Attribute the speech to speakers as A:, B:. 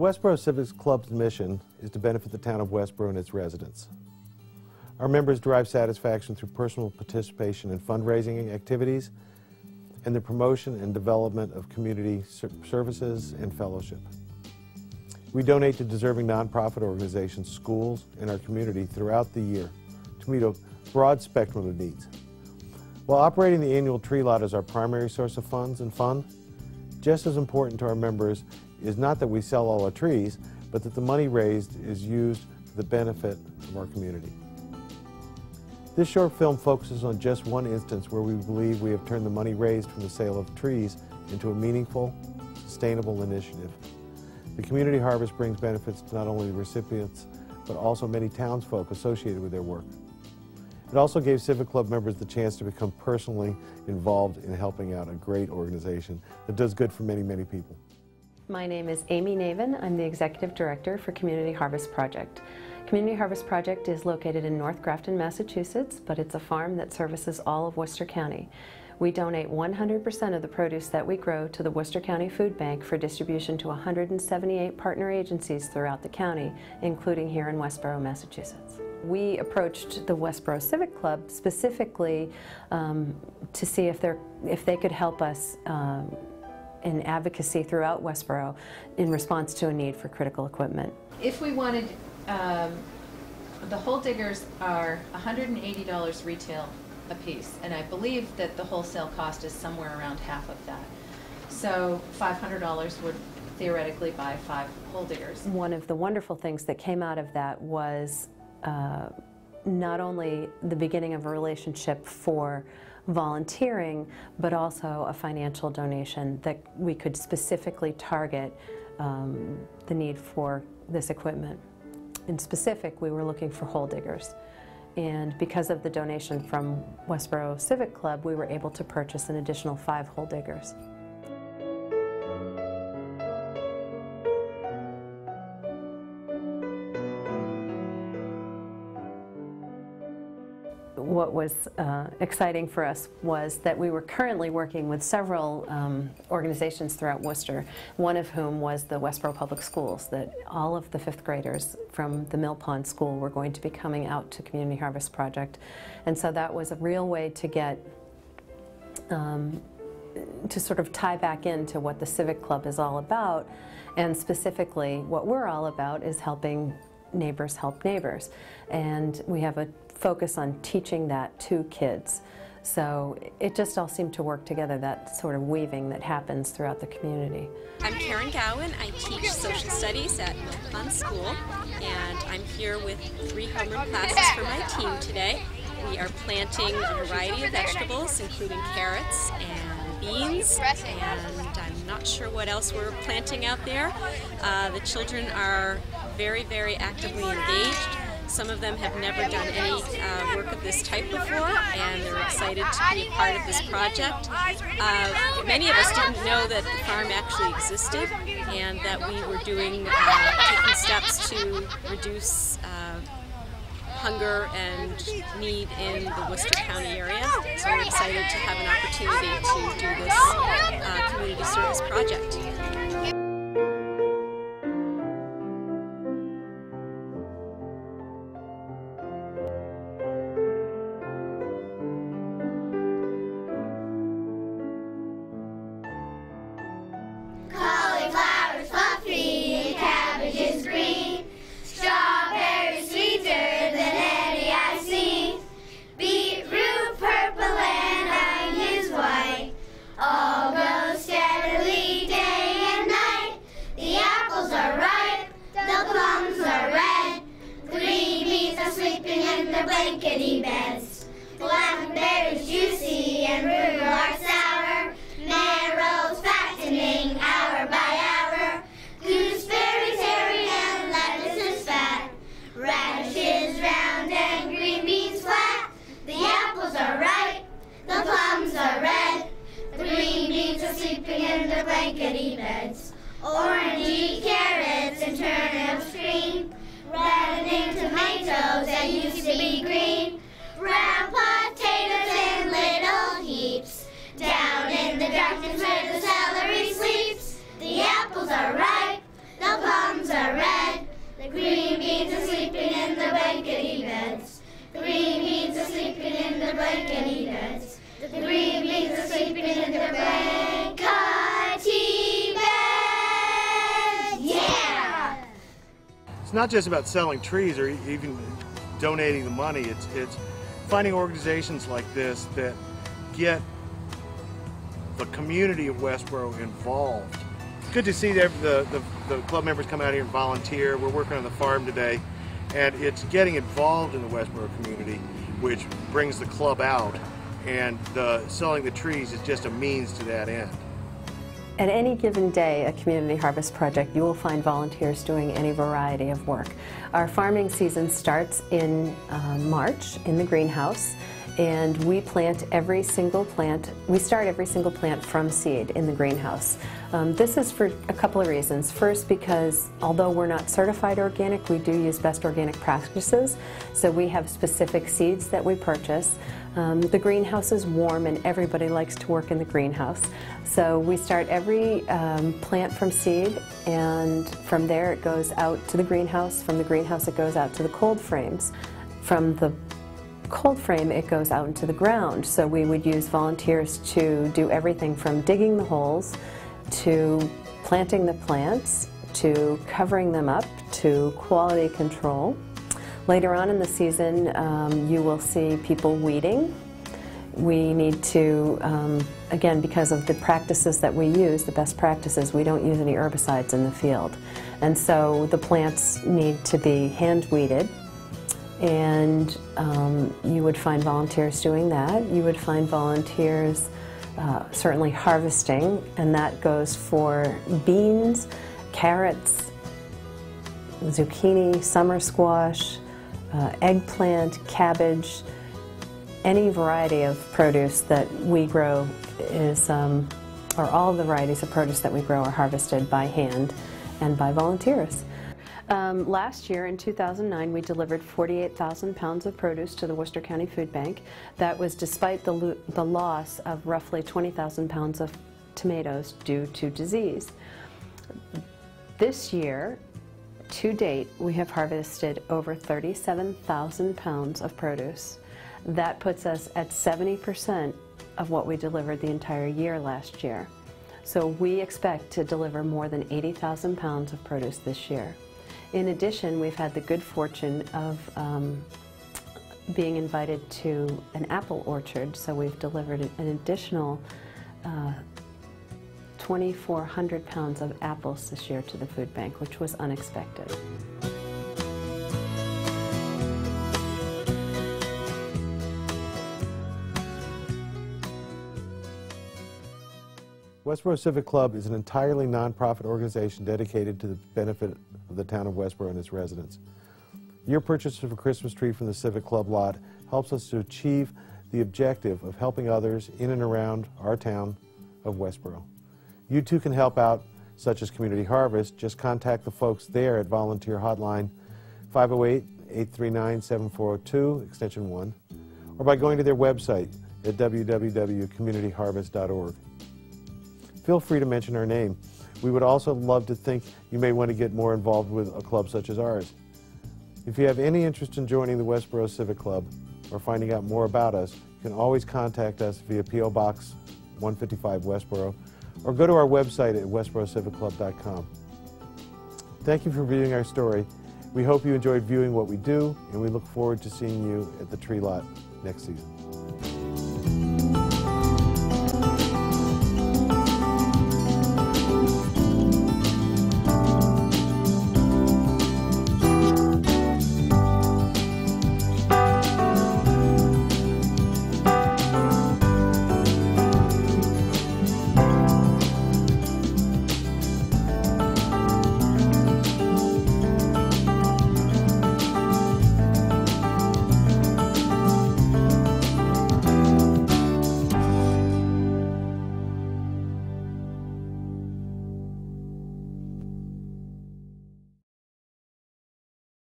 A: Westborough Civics Club's mission is to benefit the town of Westborough and its residents. Our members derive satisfaction through personal participation in fundraising activities and the promotion and development of community ser services and fellowship. We donate to deserving nonprofit organizations, schools, and our community throughout the year to meet a broad spectrum of needs. While operating the annual tree lot as our primary source of funds and fun, just as important to our members is not that we sell all our trees, but that the money raised is used for the benefit of our community. This short film focuses on just one instance where we believe we have turned the money raised from the sale of trees into a meaningful, sustainable initiative. The community harvest brings benefits to not only the recipients, but also many townsfolk associated with their work. It also gave Civic Club members the chance to become personally involved in helping out a great organization that does good for many, many people.
B: My name is Amy Navin. I'm the Executive Director for Community Harvest Project. Community Harvest Project is located in North Grafton, Massachusetts, but it's a farm that services all of Worcester County. We donate 100% of the produce that we grow to the Worcester County Food Bank for distribution to 178 partner agencies throughout the county, including here in Westborough, Massachusetts. We approached the Westborough Civic Club specifically um, to see if, if they could help us um, in advocacy throughout Westborough in response to a need for critical equipment.
C: If we wanted, um, the hole diggers are $180 retail a piece, and I believe that the wholesale cost is somewhere around half of that. So $500 would theoretically buy five hole diggers.
B: One of the wonderful things that came out of that was uh, not only the beginning of a relationship for volunteering, but also a financial donation that we could specifically target um, the need for this equipment. In specific, we were looking for hole diggers. And because of the donation from Westborough Civic Club, we were able to purchase an additional five hole diggers. What was uh, exciting for us was that we were currently working with several um, organizations throughout Worcester, one of whom was the Westborough Public Schools, that all of the fifth graders from the Mill Pond School were going to be coming out to Community Harvest Project. And so that was a real way to get um, to sort of tie back into what the Civic Club is all about, and specifically what we're all about is helping neighbors help neighbors. And we have a focus on teaching that to kids. So it just all seemed to work together, that sort of weaving that happens throughout the community.
D: I'm Karen Gowan. I teach social studies at Mill Pond School, and I'm here with three homeroom classes for my team today. We are planting a variety of vegetables, including carrots and beans, and I'm not sure what else we're planting out there. Uh, the children are very, very actively engaged. Some of them have never done any uh, work of this type before, and they're excited to be part of this project. Uh, many of us didn't know that the farm actually existed, and that we were doing, uh, taking steps to reduce uh, hunger and need in the Worcester County area. So we're excited to have an opportunity to do this uh, community service project.
E: Blankety beds. tomatoes that used to be green, brown potatoes in little heaps. Down in the darkness where the celery sleeps, the apples are ripe, the plums are red, the green beans are sleeping.
F: Not just about selling trees or even donating the money. It's it's finding organizations like this that get the community of Westborough involved. It's good to see the, the, the, the club members come out here and volunteer. We're working on the farm today, and it's getting involved in the Westborough community, which brings the club out. And the selling the trees is just a means to that end.
B: At any given day, a community harvest project, you will find volunteers doing any variety of work. Our farming season starts in uh, March in the greenhouse, and we plant every single plant. We start every single plant from seed in the greenhouse. Um, this is for a couple of reasons. First, because although we're not certified organic, we do use best organic practices, so we have specific seeds that we purchase. Um, the greenhouse is warm and everybody likes to work in the greenhouse. So we start every um, plant from seed and from there it goes out to the greenhouse. From the greenhouse it goes out to the cold frames. From the cold frame it goes out into the ground. So we would use volunteers to do everything from digging the holes to planting the plants to covering them up to quality control. Later on in the season, um, you will see people weeding. We need to, um, again, because of the practices that we use, the best practices, we don't use any herbicides in the field. And so the plants need to be hand weeded. And um, you would find volunteers doing that. You would find volunteers uh, certainly harvesting, and that goes for beans, carrots, zucchini, summer squash, uh, eggplant, cabbage, any variety of produce that we grow is, um, or all the varieties of produce that we grow are harvested by hand and by volunteers. Um, last year, in 2009, we delivered 48,000 pounds of produce to the Worcester County Food Bank. That was despite the, the loss of roughly 20,000 pounds of tomatoes due to disease. This year, to date, we have harvested over 37,000 pounds of produce. That puts us at 70% of what we delivered the entire year last year. So we expect to deliver more than 80,000 pounds of produce this year. In addition, we've had the good fortune of um, being invited to an apple orchard, so we've delivered an additional uh, 2,400 pounds of apples this year to the food bank, which was unexpected.
A: Westborough Civic Club is an entirely nonprofit organization dedicated to the benefit of the town of Westborough and its residents. Your purchase of a Christmas tree from the Civic Club lot helps us to achieve the objective of helping others in and around our town of Westborough. You too can help out, such as Community Harvest. Just contact the folks there at volunteer hotline 508 839 7402, extension 1, or by going to their website at www.communityharvest.org feel free to mention our name. We would also love to think you may want to get more involved with a club such as ours. If you have any interest in joining the Westborough Civic Club or finding out more about us, you can always contact us via P.O. Box 155 Westborough or go to our website at westborocivicclub.com. Thank you for viewing our story. We hope you enjoyed viewing what we do, and we look forward to seeing you at the tree lot next season.